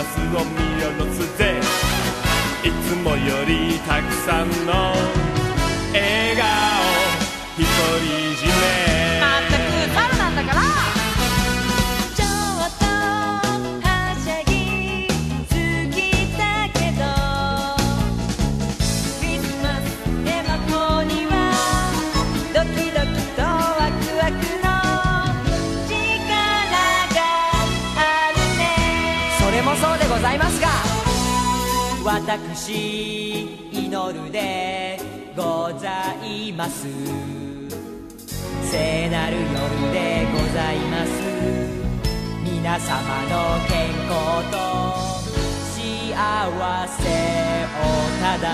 を見下ろすぜ。いつもよりたくさんのございますが私祈るでございます。聖なる夜でございます。皆様の健康と幸せをただ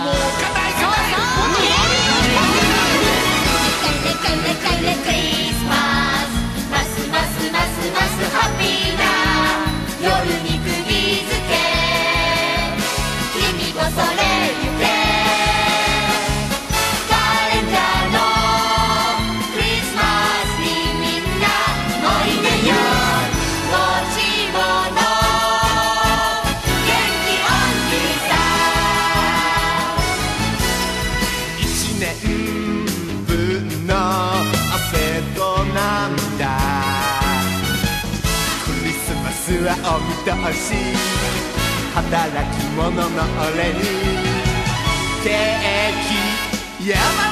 はお見通し。働き者の俺に。ケーキ。山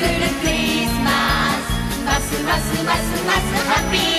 Christmas. mas, mas, mas, mas, happy.